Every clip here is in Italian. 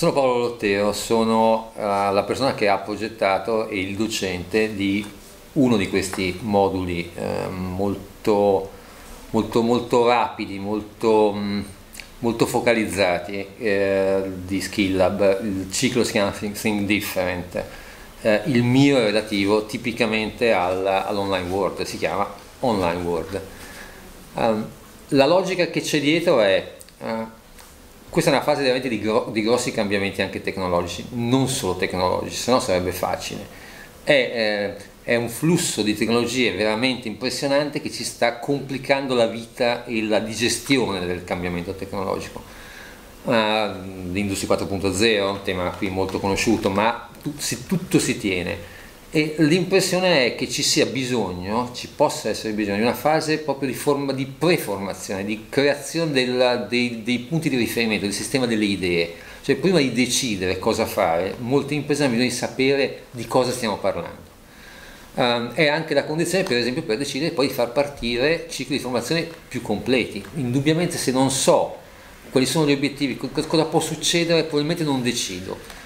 Sono Paolo Lottero, sono uh, la persona che ha progettato e il docente di uno di questi moduli eh, molto, molto, molto rapidi, molto, mm, molto focalizzati eh, di Skill. Il ciclo si chiama Think Different. Eh, il mio è relativo tipicamente al, all'online world, si chiama online world. Um, la logica che c'è dietro è uh, questa è una fase veramente di, gro di, grossi cambiamenti anche tecnologici, non solo tecnologici, se no sarebbe facile. È, eh, è, un flusso di tecnologie veramente impressionante che ci sta complicando la vita e la digestione del cambiamento tecnologico. Uh, L'industria 4.0, un tema qui molto conosciuto, ma tutto si tiene e l'impressione è che ci sia bisogno, ci possa essere bisogno di una fase proprio di, forma, di preformazione, di creazione della, dei, dei, punti di riferimento, del sistema delle idee. Cioè prima di decidere cosa fare, molte imprese hanno bisogno di sapere di cosa stiamo parlando. Um, è anche la condizione per esempio per decidere poi di far partire cicli di formazione più completi. Indubbiamente se non so quali sono gli obiettivi, cosa può succedere, probabilmente non decido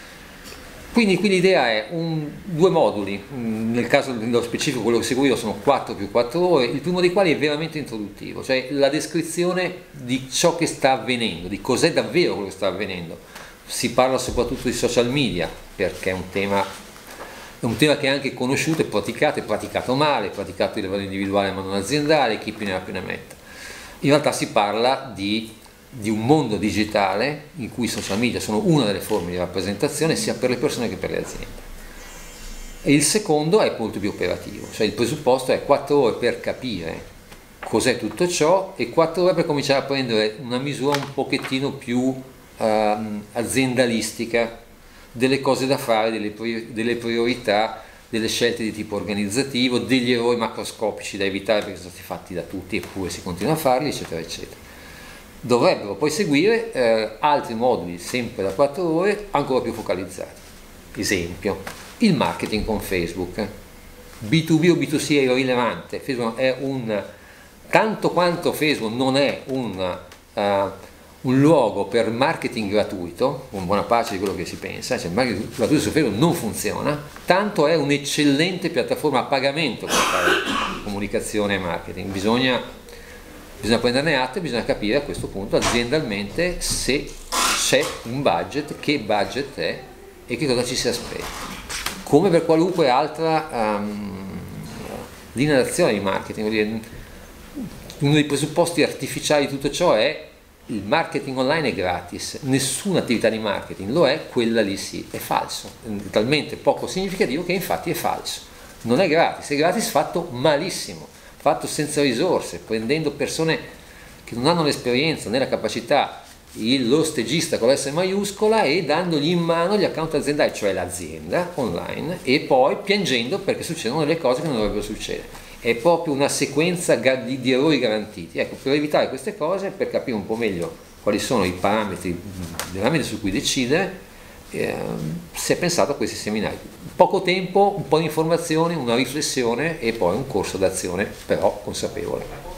quindi qui l'idea è un, due moduli, nel caso nello specifico quello che seguo io sono 4 più 4 ore, il primo dei quali è veramente introduttivo, cioè la descrizione di ciò che sta avvenendo, di cos'è davvero quello che sta avvenendo. Si parla soprattutto di social media, perché è un tema, è un tema che è anche conosciuto e praticato, è praticato male, è praticato a livello individuale ma non aziendale, chi più ne ha più ne metta. In realtà si parla di di un mondo digitale in cui i social media sono una delle forme di rappresentazione sia per le persone che per le aziende. E il secondo è molto più operativo, cioè il presupposto è 4 ore per capire cos'è tutto ciò e 4 ore per cominciare a prendere una misura un pochettino più eh, aziendalistica delle cose da fare, delle, prior delle priorità, delle scelte di tipo organizzativo, degli errori macroscopici da evitare perché sono stati fatti da tutti eppure si continua a farli, eccetera, eccetera dovrebbero poi seguire eh, altri moduli sempre da 4 ore ancora più focalizzati. Esempio, il marketing con Facebook. B2B o B2C è irrilevante, Facebook è un, tanto quanto Facebook non è un, uh, un luogo per marketing gratuito, con buona pace di quello che si pensa, cioè il marketing gratuito su Facebook non funziona, tanto è un'eccellente piattaforma a pagamento per fare comunicazione e marketing. Bisogna bisogna prenderne atto e bisogna capire a questo punto aziendalmente se c'è un budget, che budget è e che cosa ci si aspetta. Come per qualunque altra um, linea d'azione di marketing, uno dei presupposti artificiali di tutto ciò è il marketing online è gratis, nessuna attività di marketing lo è, quella lì sì, è falso, è talmente poco significativo che infatti è falso. Non è gratis, è gratis fatto malissimo fatto senza risorse, prendendo persone che non hanno l'esperienza né la capacità, lo stagista con l'S maiuscola e dandogli in mano gli account aziendali, cioè l'azienda online, e poi piangendo perché succedono delle cose che non dovrebbero succedere. È proprio una sequenza di, di errori garantiti. Ecco, per evitare queste cose, per capire un po' meglio quali sono i parametri veramente su cui decidere, eh, si è pensato a questi seminari. Poco tempo, un po' di informazioni, una riflessione e poi un corso d'azione però consapevole.